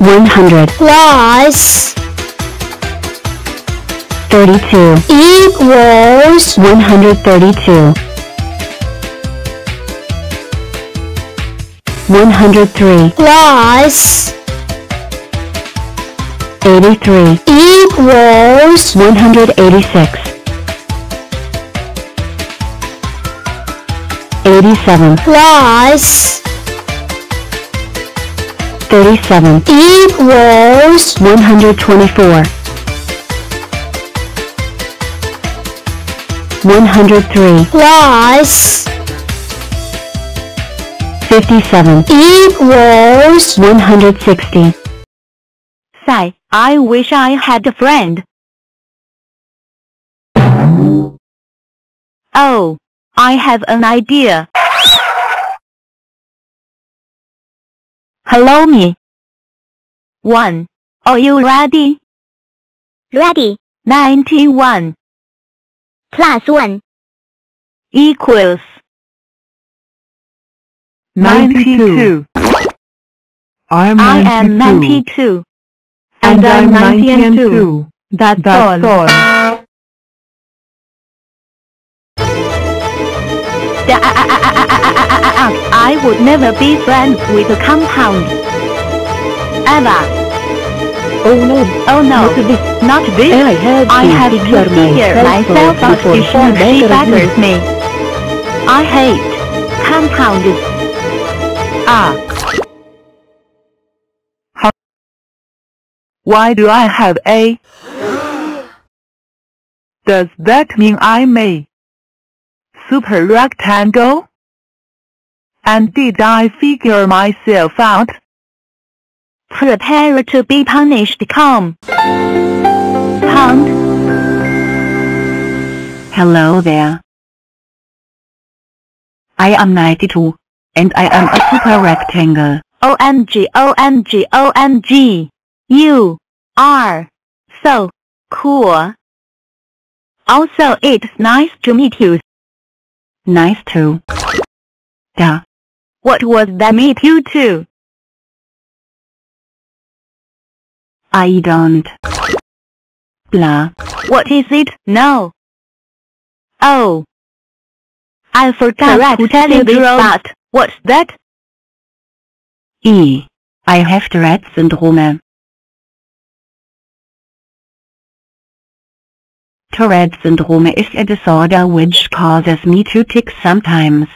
100 plus 32 equals 132 103 plus 83 equals 186 87 plus 37 equals 124 103 plus 57 equals 160 Sigh, I wish I had a friend. Oh, I have an idea. Hello me. 1. Are you ready? ready 91 plus 1 equals 92. I'm I am 92. And I'm 92. That's, That's all. all. I would never be friends with a compound. Ever. Oh no, Oh no, not this. not this. I had I to have to figure figure myself out before she beggars me. I hate compounds. Ah, Why do I have A? Does that mean I may? super rectangle? And did I figure myself out? prepare to be punished. Come. Pound. Hello there. I am 92 and I am a super rectangle. OMG, OMG, OMG. You are so cool. Also, it's nice to meet you. Nice too. Duh. What was that meet you too? I don't. Blah. What is it? No. Oh. I forgot Correct to tell you this, but what's that? E. I have Tourette syndrome. Tourette syndrome is a disorder which causes me to tic sometimes.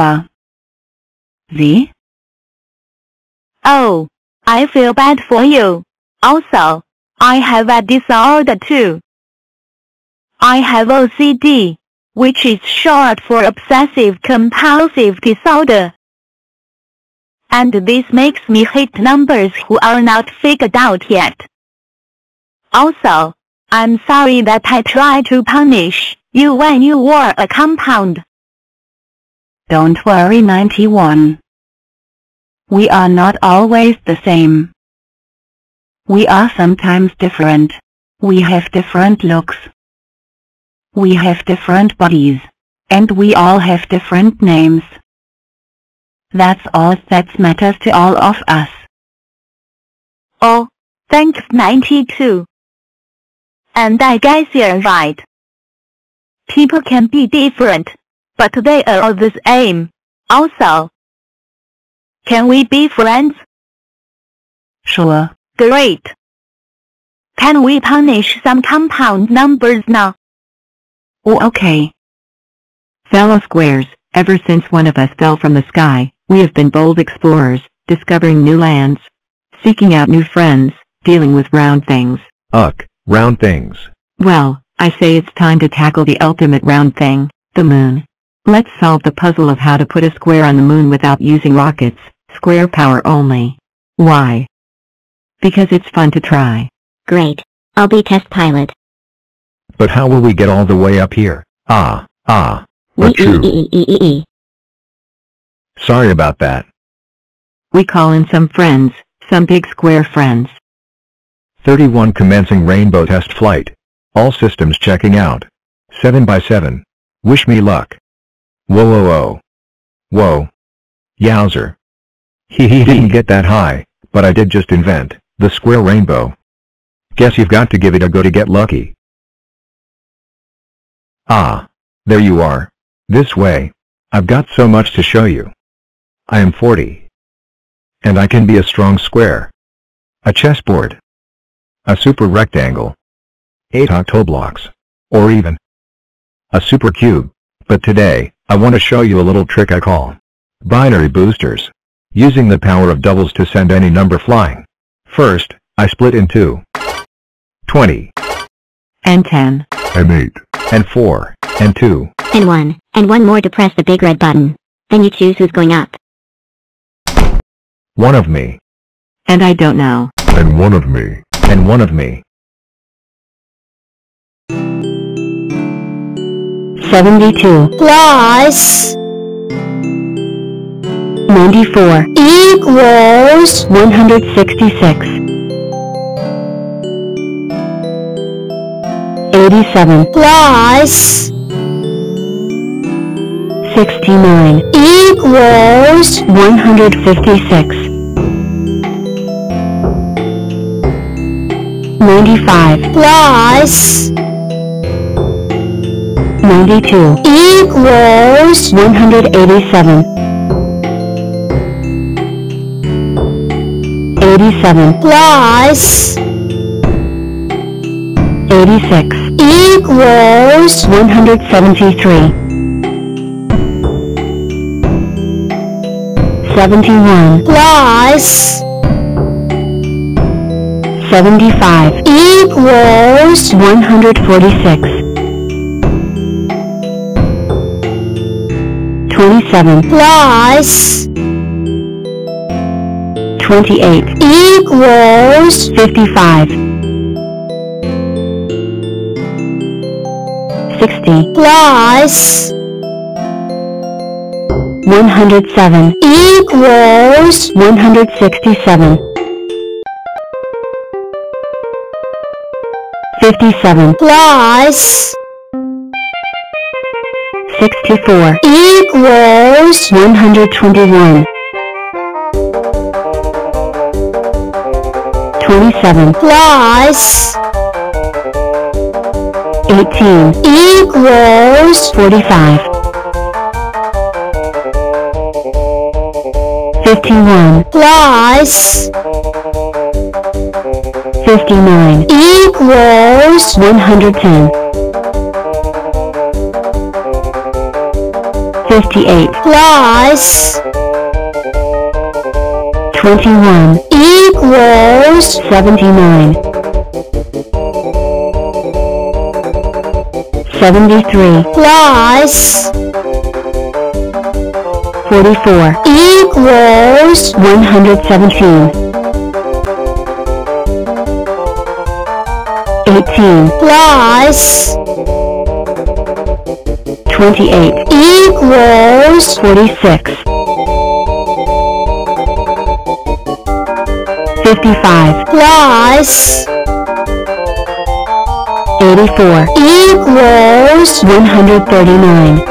Bah. See? Oh, I feel bad for you. Also, I have a disorder too. I have OCD, which is short for obsessive compulsive disorder. And this makes me hate numbers who are not figured out yet. Also, I'm sorry that I tried to punish you when you wore a compound. Don't worry 91. We are not always the same. We are sometimes different. We have different looks. We have different bodies. And we all have different names. That's all that matters to all of us. Oh, thanks 92. And I guess you're right. People can be different, but they are all the same. Also, can we be friends? Sure. Great. Can we punish some compound numbers now? Oh okay. Fellow squares, ever since one of us fell from the sky, we have been bold explorers, discovering new lands, seeking out new friends, dealing with round things. Uck, round things. Well, I say it's time to tackle the ultimate round thing, the moon. Let's solve the puzzle of how to put a square on the moon without using rockets, square power only. Why? Because it's fun to try. Great. I'll be test pilot. But how will we get all the way up here? Ah, ah. But true. E-e-e-e-e-e. Sorry about that. We call in some friends, some big square friends. 31 commencing rainbow test flight. All systems checking out. 7 by 7. Wish me luck. Whoa whoa whoa. Whoa. Yowzer. He he didn't get that high, but I did just invent the square rainbow. Guess you've got to give it a go to get lucky. Ah. There you are. This way. I've got so much to show you. I am 40. And I can be a strong square. A chessboard. A super rectangle. 8 octoblocks. Or even a super cube. But today, I want to show you a little trick I call binary boosters. Using the power of doubles to send any number flying. First, I split in two. 20, and 10. and 8, and 4, and 2. And one. And one more to press the big red button. Then you choose who's going up. One of me, And I don't know. and one of me, and one of me. 72, plus 94, equals 166, 87, plus 69, equals 156, 95, plus 92, equals 187, 87, plus 86, equals 173, 71, plus 75, equals 146, 27, plus 28, equals 55, 60, plus 107, equals 167, 57, plus 64, equals 121, 27, plus 18, equals 45, 51, plus 59, equals 110, 58, plus 21, equals 79, 73, plus 44, equals 117, 18, plus 28, equals 46, 55, plus 84, equals 139,